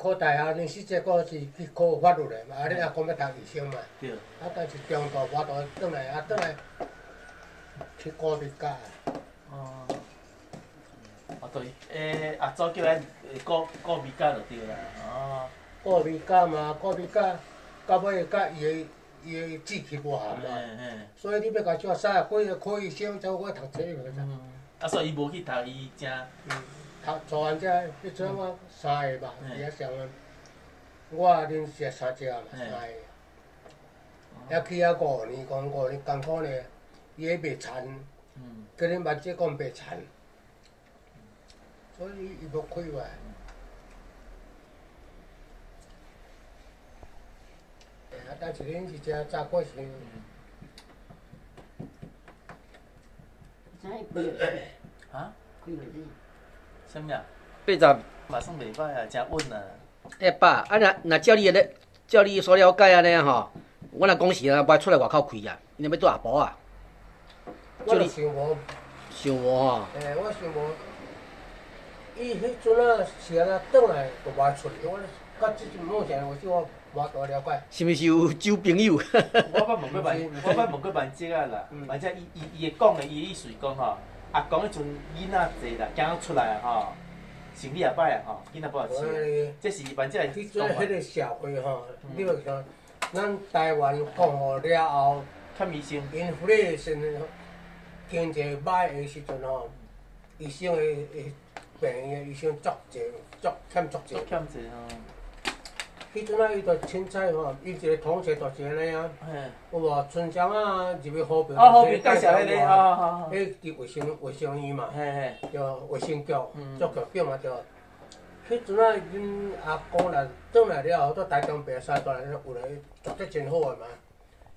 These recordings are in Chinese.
考大学，恁四节个是去考法律的嘛，啊，恁阿公要读医生嘛，对，啊，但是中途我都转来，啊，转来去高美甲，哦，啊对，诶，啊早叫咱顾顾美甲就对啦，哦，高美甲嘛，高美甲到尾甲伊的伊的志气无合嘛，嘿嘿，所以你要甲叫啥，考考医生，才有我读册个啥，嗯，啊，所以伊无去读，伊正，嗯，读做完遮，迄阵我三个吧，伫遐上，我恁是三只嘛，三个。遐去啊五年，讲五年艰苦呢，伊迄卖田，嗯，叫恁万姐讲卖田，所以伊无开话。啊，但是恁是遮早过生，啥开落去？啊，开落去？啥物啊？八十。嘛算袂歹啊，诚稳啊，哎爸，啊若若照你咧，照你所了解安尼吼，我若讲是啊，无出来外口开啊，因为要做阿婆啊，我就想无，想无吼，诶，我想无，伊迄阵啊是安那转来就外出去，我到即阵目前为止我无大了解。是毋是有酒朋友？我捌问过万，我捌问过万姐啊啦嗯，万姐伊伊伊会讲的，伊的意思讲吼，阿公迄阵囡仔济啦，刚出来啊吼，生理也歹啊吼，囡仔无饲，我这是万姐的迄阵讲法迄，个社会吼，你要想，咱台湾讲互了后，看医生，因福利先经济歹的时阵吼，医生的的病医生足济，足欠足济足。欠济吼，迄阵啊，伊着凊彩吼，伊一个同学就是安尼啊，有无？春江啊，入去好评，啊好，别介绍迄个，好好好，迄伫卫生卫生院嘛。嘿嘿，着卫生局嗯、足局长嘛着。迄阵啊，恁阿公来转来了后，到台中病山转来，有来做得真好个嘛。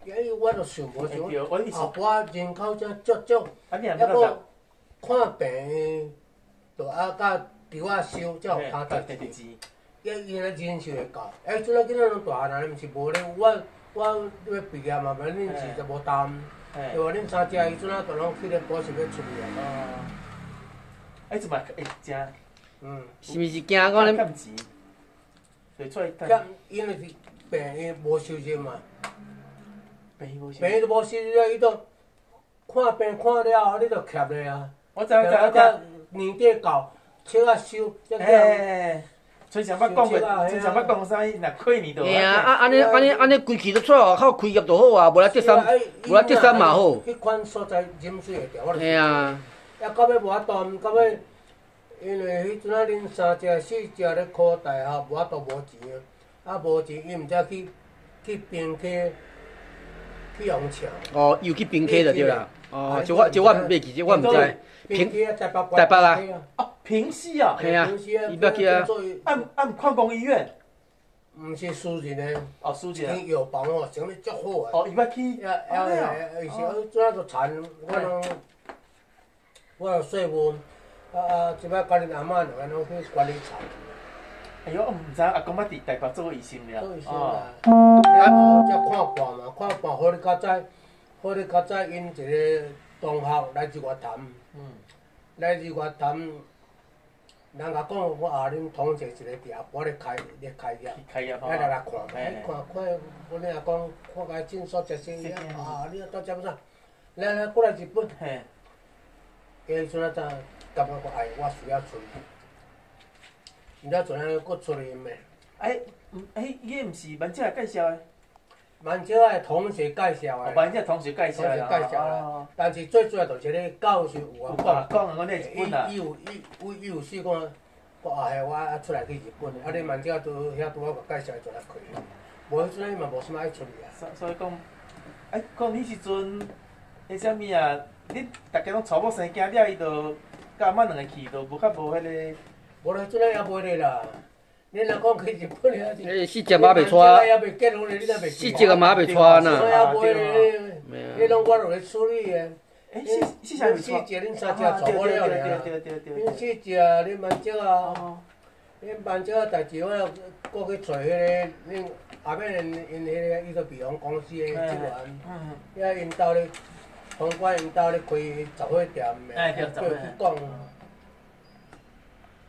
伊我着想无想，会对，我意思后，半人口才足足，啊你也还要讲佫看病，着啊甲猪仔收才有嘿拍对对对，代志。钱，伊伊咧人手会到，哎，阵仔囡仔拢大汉，毋是无咧。我我要毕业嘛，反正恁是就无担。对，无恁三只伊阵仔着拢去咧补习要出去啊。哦，哎，怎么会真？嗯。是毋是惊讲咧？欠钱，所以出来等，咁因为是病伊无收入嘛，病伊无收入，伊都看病看了后，你就徛咧啊。我知我知我知。到年底到，车啊收，才叫诶，村上捌讲过，村上捌讲啥物？若开年就嘿啊，啊安尼安尼安尼规气都出来外口开业就好啊，无来跌三，无来跌三嘛好。迄款所在饮水会调，我就嘿啊，也到尾无法度，到尾因为迄阵啊，恁三只四只咧考大学，无法度无钱啊，啊无钱，伊毋则去去平溪去用抢。哦，又去平溪就对啦。哦，就我就我袂记，这我毋知。平溪啊，台北台北啊哦，平息啊，平溪啊，伊要去啊。按按矿工医院，毋是私人的，哦，苏姐，伊药房哦，整得足好啊。哦，伊捌去，也也也是，主要就田，我拢我有税务，啊啊，即摆家己阿嬷两个拢去管理田，哎呦，我毋知阿公捌伫台北做过医生了，做医生哦啊，然后才看病嘛，看病好你较早，好你较早因一个同学来自外潭，嗯，来自外潭，人甲讲我后恁同学一个伫阿婆咧开咧开业。来来来看，看看，阮阿讲看甲诊所食生意啊，你到遮要啥？来来，过来日本，嘿，迄阵仔早感觉讲，哎，我需要出去，毋了阵仔佫出去咩？哎，嗯，哎，伊个毋是万姐介绍的，蛮少个同学介绍哦，的，万姐同学介绍介绍的哦，但是最主要就是咧教授有啊有讲讲的，我那日本啊伊伊，有伊伊伊有试讲，讲啊，嘿，我啊出来去日本，啊，你蛮少拄遐拄好甲介绍就来开，无迄阵伊嘛无啥物爱出去啊。所所以讲，哎，讲迄时阵，迄啥物啊？恁逐家拢娶某生囝了，伊就甲阿嬷两个去，就无较无迄个。无咧，即个也袂咧啦。恁若讲去日本了，诶，四只马袂出，带，也袂结婚咧，你若袂四只个马袂带呐。所以也袂咧，嘿啊迄拢我处理诶。哎，四四下袂四错。只恁三只做好了对尔。对对对恁对。四只恁万只啊，哦，恁万只啊代志我过去找迄个恁后尾因因迄个伊个美容公司诶职员，嗯，遐因兜咧，因兜咧开杂货店诶，哎对叫去讲。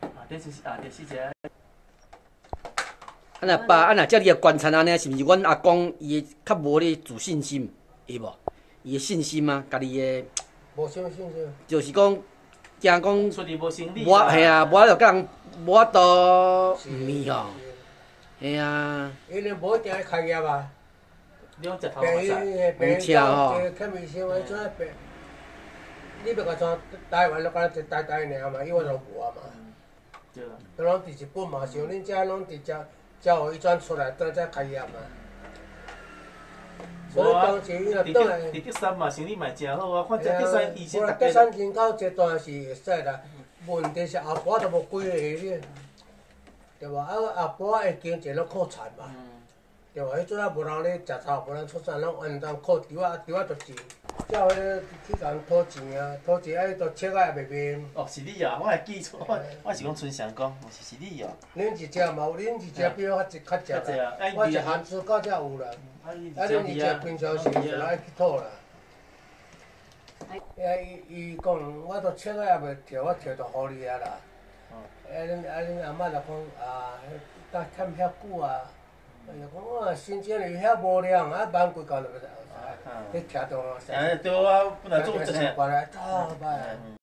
啊，这是啊，这是一个。啊若爸，啊若照你的观察安尼，是毋是阮阿公伊较无咧自信心，会无？伊的信心啊，家己的，无什么信心。就是讲，惊讲出去无生理无啦嘿啊，无法度甲人无法度是毋是吼，嘿啊，伊咧无一定咧开业啊，你讲食头病嘛使，伊病有车吼这看医生迄阵病，你要甲从台湾，就敢一台台尔嘛，伊话拢无啊嘛。对啦。都拢伫日本嘛，像恁遮拢伫遮，才互伊转出来，倒才开业嘛。所以当时伊若伫倒来，德伫德山嘛，生理嘛真好啊，反正德山医生无啦，大家德山人口这段是会使啦，问题是阿婆都无几个咧，对无？啊，阿婆会经济拢靠田嘛，嗯，对无？迄阵啊无人咧食草，无人出产，拢按当靠稻啊，稻啊着钱，才有咧去甲人讨钱啊，讨钱啊，伊都切啊也袂卖。哦是你啊，我会记错，我我是讲春祥讲，哦是是你哦。恁一只嘛？有恁一只比我较较较食济啊哎我你啊是含吃到才有啦。啊，恁一只平常时就爱去讨啦。哎啊，伊伊讲，我都切啊也袂跳，我跳着互你啊啦。哦啊，恁啊恁阿嬷就讲啊，当欠遐久啊，伊就讲我，新鲜的遐无量啊，万几工就要啊你听到啊？哎，对啊，本来做这这些。过来，走吧。嗯